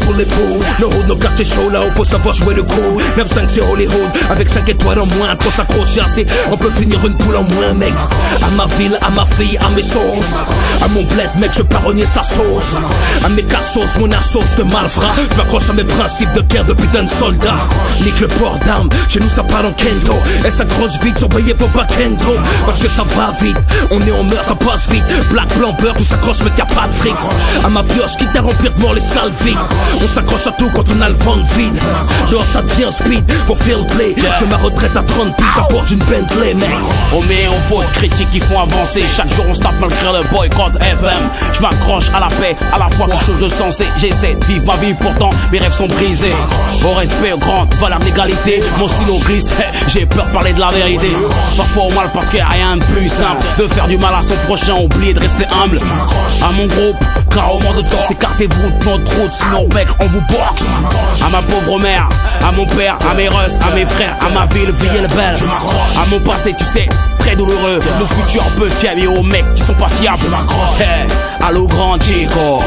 pour l'épaule. Le haut, nos quartiers chauds, là, on peut savoir jouer le coup. 9-5, c'est Hollywood, avec 5 étoiles en moins. Pour s'accrocher assez, on peut finir une poule en moins, mec. À ma ville, à ma fille, à mes sauces. À mon bled, mec, je renier sa sauce. À mes cassos, mon assos de malfrat. Je m'accroche à mes principes de guerre de putain de soldat. Nique le port d'armes, chez nous ça part en kendo. Et ça grosse vite, surveillez vos kendo. Parce que ça va vite, on est en meurt, ça passe vite. Black, blanc, beurre, tout s'accroche, mais y'a pas de fric. À ma pioche, quitte à remplir de mort les salles vides. On s'accroche à tout quand on a le vent vide. Dehors ça devient speed, faut faire le play. Je ma retraite à 30 piges, j'apporte une Bentley, mec. On met en faute critiques qui font avancer. Chaque jour on se tape malgré le boycott FM. Je m'accroche à la paix, à la fois quelque chose de sensé. J'essaie de vivre ma vie, pourtant mes rêves sont brisés. Au respect, aux grandes valeurs d'égalité. Mon stylo glisse, j'ai peur de parler de la vérité. Parfois au mal parce qu'il n'y a rien de plus simple. De faire du mal à son prochain, oublier de rester humble. À mon groupe, car au moins de temps, écartez-vous de notre route, sinon mec, on vous boxe. À ma pauvre mère, à mon père, à mes russes, à mes frères, à ma ville, ville belle. À mon passé, tu sais, très douloureux. Mon futur peu fiable et aux mecs qui sont pas fiables. Hey, allô grand Chico.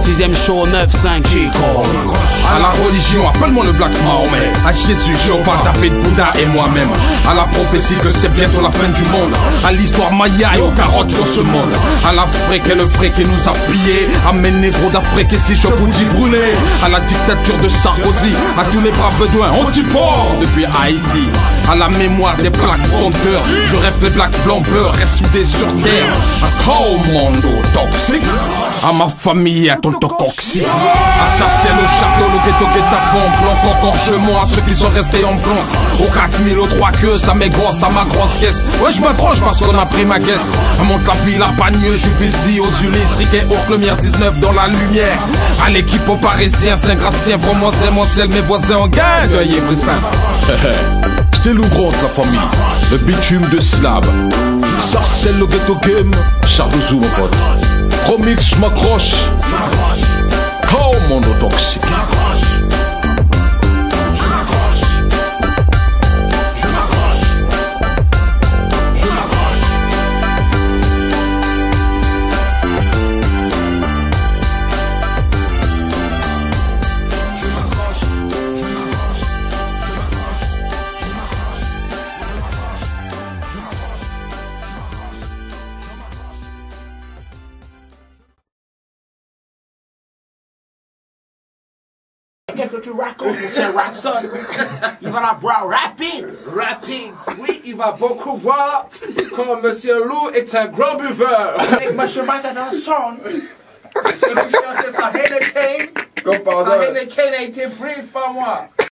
Sixième show, 9-5 Chico. À la religion, appelle-moi le Black Mahomet. À Jésus, Jéhovah, David, Bouddha et moi-même. À la prophétie que c'est bientôt la fin du monde. À l'histoire maya et aux carottes dans ce monde. À l'Afrique et le fric qui nous a pillés. À mes négros d'Afrique et si je vous dis brûler. À la dictature de Sarkozy. À tous les braves beduins anti-port depuis Haïti. À la mémoire des Black Panthers. Je rêve les Black Blancs ressuscités sur terre. À Commando toxique? À ma famille, à ton toxique. Assassin le château, le ghetto guet-apens, blanc encorchement à ceux qui sont restés en blanc. Au 4000, au 3 queues, ça m'est grosse, à ma grosse caisse. Ouais, je m'accroche parce qu'on a pris ma caisse. À monte la ville, à Bagneux, Juvisy, aux Ulysses, Riquet, le Lumière 19 dans la lumière. À l'équipe aux Parisiens, Saint-Gratien, vraiment c'est mon mes voisins en gagne. Veuillez ça. C'est l'ougrante la famille, le bitume de Slab. Sarcelle le ghetto game, Charles mon pote. Promix, je m'accroche. Oh, mon toxique. Qu'est-ce que tu racontes, monsieur Rapson Il va la boire rapide Rapide, oui, il va beaucoup boire, comme monsieur Lou est un grand buveur. Avec monsieur Mike Adanson. Je vais chercher sa Henneken. Comme par Sa hasard. Henneken a été prise par moi.